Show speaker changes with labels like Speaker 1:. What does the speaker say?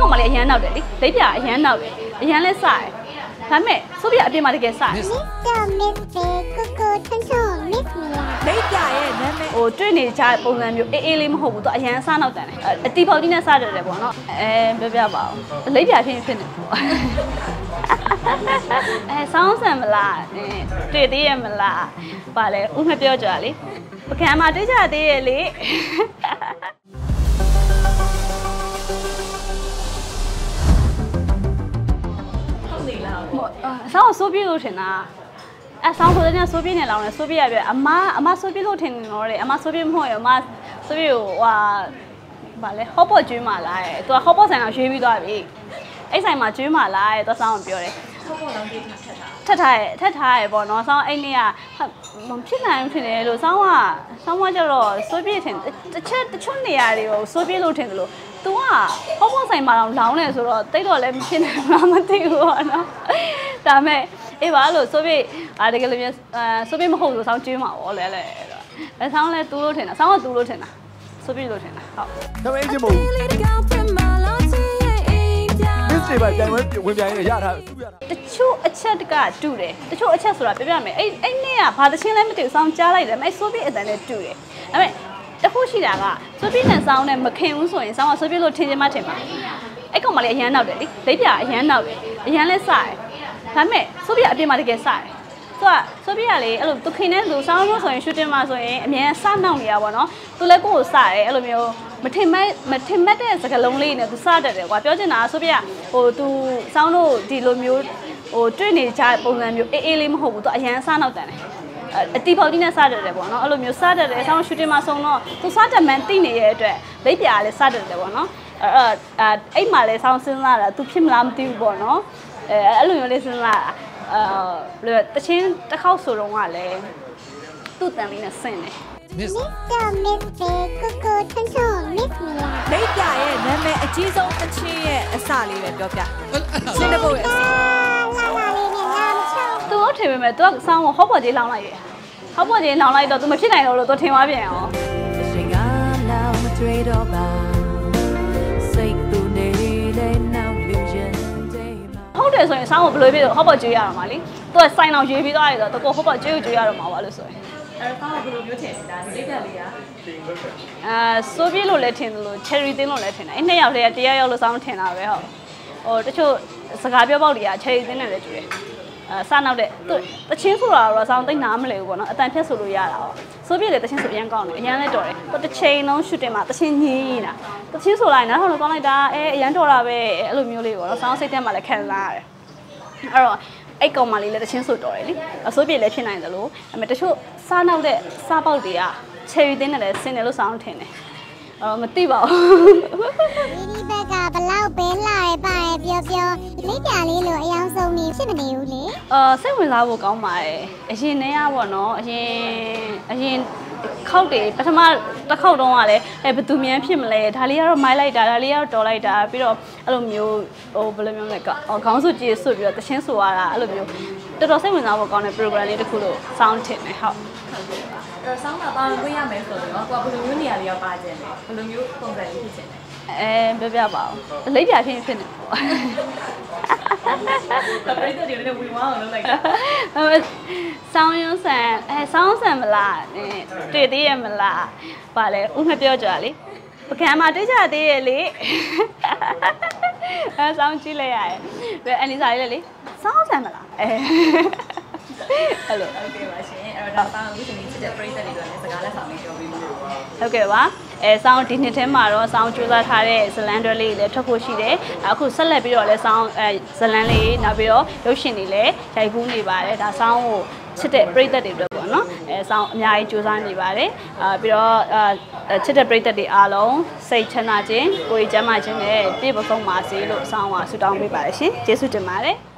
Speaker 1: ကောင်မလေးအရန်နောက်တယ်လေလိပ်ပြအရန်နောက်တယ်အရန်လဲစတယ်ဒါပေမဲ့ဆိုပြအပြင်မှာတကယ်စတယ်
Speaker 2: Mr. Miss Big Coco Tonto Miss Mia
Speaker 3: လိပ်ပြရဲ့နာမည်
Speaker 1: ဟိုတွေ့နေကြတဲ့ပုံစံမျိုးအေးအေးလေးမဟုတ်ဘူးသူအရန်စားနောက်တန်တယ်အတီပေါက်ကြီးနဲ့စားတယ်တယ်ပေါ့နော်အဲပြောပြပါဦးလိပ်ပြဖြစ်ဖြစ်နေပေါ့အဲဆောင်းဆန်မလားတွေ့သေးရမလားပါလေဥမပြောကြလေပကံမှာတွေ့ကြသေးရဲ့လေ အဆောင်းကိုစိုးပြေးလို့ထင်တာအဆောင်းကိုလည်းစိုးပြေးနေလောင်းနေစိုးပြေးရပြအမအမစိုးပြေးလို့ထင်နေတော့တယ်အမစိုးပြေးမဟုတ်ရအမစိုးပြေးကိုဟာဗာလဲဟော့ပေါ့ကျွေးမှလာရဲ့သူကဟော့ပေါ့ဆိုင်အောင်ရွေးပြီးသွားပြီအဲ့ဆိုင်မှာကျွေးမှလာရဲ့သူဆောင်းကိုပြောတယ်
Speaker 3: ဟုတ်ပေါ့လောင်းပြေးထက်တာ
Speaker 1: ထက်ထားရဲ့ထက်ထားရဲ့ပေါ့နော်ဆောင်းအဲ့နေ့ကမဖြစ်နိုင်ဘူးထင်တယ်လို့ဆောင်းကဆောင်းကကျတော့စိုးပြေးထင်တစ်ချက်တစ်ချွတ်နေရာတွေကိုစိုးပြေးလို့ထင်တယ်လို့ तू ကဟော့ပေါ့ဆိုင်မှာတော့လောင်းနေဆိုတော့တိတ်တော့လည်းမဖြစ်နိုင်ဘူးမသိဘူးပေါ့နော်ဒါမဲ့အေးပါလို့စိုးပြေးအာတကယ်လို့မျိုးအဲစိုးပြေးမဟုတ်လို့ဆောင်းကျွေးမှာပေါ့လဲလဲအဲဆောင်းလဲတူလို့ထင်တာဆောင်းကတူလို့ထင်တာစိုးပြေးလို့ထင်တာဟုတ်
Speaker 4: တော့အင်းချင်းမို့ Miss တွေပါပြန်ဝင်ဝင်ပြန်ရရထားသူရတာ
Speaker 1: တချို့အချက်ကတူတယ်တချို့အချက်ဆိုတာပြပြမယ်အဲ့အဲ့နေ့ကဘာသချင်းလဲမသိဘူးစောင်းကြားလိုက်တယ်အဲ့ဆိုပြီးအတန်နဲ့တူတယ်ဒါပေမဲ့ တခုရှိတာကဆိုပြီးနဲ့စောင်းနဲ့မခင်ဘူးဆိုရင်စောင်းကဆိုပြီးလို့ထင်ချင်မှထင်ပါအဲ့ကောင်မလေးအရန်နောက်တယ်လေလိပ်ပြအရန်နောက်တယ်အရန်လဲစတယ်ဒါပေမဲ့ဆိုပြီးအပြင်မှာတကယ်စတယ်သူကဆိုပြီးကလေအဲ့လိုသူခင်တဲ့လူစောင်းလို့ဆိုရင်ရှူတင်မှာဆိုရင်အမြန်စနောက်နေရပါတော့သူလည်းကိုယ့်ကိုစတယ်အဲ့လိုမျိုးမထင်မဲ့မထင်မဲ့တဲ့စကားလုံးလေးနဲ့သူစတတ်တယ်ကွာပြောချင်တာဆိုပြီးကဟိုသူစောင်းလို့ဒီလိုမျိုးဟိုတွေ့နေကြတဲ့ပုံစံမျိုးအေးအေးလေးမဟုတ်ဘူးသူအရန်စနောက်တန်တယ် အတီပေါက်ကြီးနဲ့စတတ်တယ်ပေါ့နော်အဲ့လိုမျိုးစတတ်တယ်ဆောင်းရှူတင်မှာဆိုတော့သူစတတ်မှန်သိနေရဲ့အတွက်လက်ပြာလည်းစတတ်တယ်ပေါ့နော်အဲ့အဲ့အဲ့မှာလည်းဆောင်းစဉ်းစားတာသူဖြစ်မလားမသိဘူးပေါ့နော်အဲအဲ့လိုမျိုးလေးစဉ်းစားတာအဲဘယ်လိုတချင်းတစ်ခေါက်ဆိုတော့ကလည်းသူ့တန်လေးနဲ့ဆင့်တယ်
Speaker 4: Miss
Speaker 2: Mr. Miss Big Coco Tonto Miss Mia
Speaker 3: လိပ်ပြရဲ့နာမည်အကြီးဆုံးအချင်းရဲ့အစလေးပဲပြောပြရှင်းတဲ့ဘု
Speaker 1: ပေမဲ့သူကဆောင်းကိုဟော့ပေါ်ကြီးလောင်းလိုက်တယ်ဟော့ပေါ်ကြီးလောင်းလိုက်တော့ तू မဖြစ်နိုင်တော့လို့ तू ထင်သွားပြန်အောင်
Speaker 3: အရှင်ကလောင်မတွေ့တော့ပါစိတ်သူနေတဲ့နောက်လူရင်တဲ့မှာ
Speaker 1: ဟုတ်တယ်ဆိုရင်ဆောင်းကိုဘယ်လိုဖြစ်လို့ဟော့ပေါ်ကျွေးရတော့မှာလीသူကစိုင်အောင်ရွေးပြီးသွားရတော့တကောဟော့ပေါ်ကျွေးကိုကျွေးရတော့မှာပါလို့ဆိုရင်
Speaker 3: အဲ့တော့ဘယ်လိုမျိုးထင်နေတာလိပ်ပြလေးက
Speaker 1: အာဆိုပြေးလို့လည်းထင်တယ်လို့ cherry တင်းလို့လည်းထင်တယ်အဲ့နှစ်ယောက်တည်းကတရားရောက်လို့ဆောင်းထင်တာပဲဟုတ်ဟိုတချို့စကားပြောပေါက်တွေက cherry တင်းနဲ့လည်းကျွေးတယ် အာစနောက်တဲ့သူတချင်းဆိုတာတော့ဆောင်းသိနားမလဲဘူးပေါ့နော်အတန်ဖြတ်ဆိုလို့ရတာပေါ့ဆိုပြေးလည်းတချင်းဆိုပြန်ကောင်းတယ်အရန်လည်းတော်တယ်သူတစ်ချိန်လုံးရှူတင်မှာတချင်းညင်းနေတာတချင်းဆိုလိုက်နားထောင်လို့ကောင်းလိုက်တာအဲအရန်တော်တာပဲအဲ့လိုမျိုးလေးပေါ့နော်ဆောင်းစိတ်ထဲမှာလည်းခံစားရတယ်အဲ့တော့အဲ့ကောင်မလေးလည်းတချင်းဆိုတော်တယ်လीအစိုးပြေလည်းဖြစ်နိုင်တယ်လို့အမေတချို့စားနောက်တဲ့စားပေါက်တွေကချယ်ရီတင်းနဲ့လည်းဆင်းတယ်လို့ဆောင်းထင်တယ်အော်မသိပါဘူး
Speaker 2: ဒီဘက်ကဘလောက်ပဲလာရဲပါရဲပြောပြောလိပ်ပြလေးလိုအယောင်ဆုံးနေ ဖြစ်မနေဘူးလေ
Speaker 1: အာစိတ်ဝင်စားဖို့ကောင်းပါတယ်အရင်တည်းကပေါ့နော်အရင်အရင်ခောက်တွေပထမတစ်ခေါက်တုန်းကလည်းအဲဘယ်သူမြန်ဖြစ်မလဲဒါလေးကတော့မိုက်လိုက်တာဒါလေးကတော့တော်လိုက်တာပြီးတော့အဲ့လိုမျိုးဟိုဘယ်လိုမျိုးလဲကခေါင်းစုကြည့်ဆွပြီးတော့တချင်းဆိုရတာအဲ့လိုမျိုးတော်တော်စိတ်ဝင်စားဖို့ကောင်းတဲ့ program လေးတစ်ခုလို့ sound ထင်တယ်ဟုတ်
Speaker 3: အဲ့တော့ဆောင်းမှာပါဝင်ခွင့်ရမယ်ဆိုတော့ကိုကဘယ်လိုမျိုးနေရာလေးရောက်ပါခြင်းလဲဘယ်လိုမျိုးပုံစံလေးဖြစ်ခြင်းလဲ
Speaker 1: အဲပြောပြပါဦးလိပ်ပြာဖြစ်ဖြစ်နေပေါ့
Speaker 3: တပိတ်တည်းလည်းဝင်သွားအောင်လုပ်လိုက်
Speaker 1: ဆောင်းရုံးဆန်အဲဆောင်းဆန်မလားတွေ့သေးရမလားဗာလဲဦးမပြောကြလေပကံမှာတွေ့ကြသေးရဲ့လေအဲဆောင်းကြည့်လိုက်ရတယ်ပြီးအန်လီစာလေးလေဆောင်းဆန်မလားအဲအဲ့လို
Speaker 3: ဟုတ်ကဲ့ပါရှင်အဲ့တော့ဒါဆောင်းဦးရှင်ကြီးချစ်တဲ့ပရိသတ်တွေတော့လည်းစကားလက်ဆောင်လေးပြောပေးပါ
Speaker 1: ဟုတ်ကဲ့ပါ အဲဆောင်းဒီနှစ်ထဲမှာတော့ဆောင်းစူးစမ်းထားတဲ့ဇလန်တွေလေးလည်းထွက်ဖို့ရှိတယ်အခုဆက်လက်ပြီးတော့လည်းဆောင်းအဲဇလန်လေးနောက်ပြီးတော့ရုပ်ရှင်တွေလည်းရိုက်ကူးနေပါတယ်ဒါဆောင်းကိုချစ်တဲ့ပရိသတ်တွေအတွက်ပေါ့နော်အဲဆောင်းအများကြီးစူးစမ်းနေပါတယ်အာပြီးတော့အာချစ်တဲ့ပရိသတ်တွေအားလုံးစိတ်ချမ်းသာခြင်းကိုယ်ကျန်းမာခြင်းနဲ့ပြည့်စုံပါစေလို့ဆောင်းကဆုတောင်းပေးပါတယ်ရှင်ကျေးဇူးတင်ပါတယ်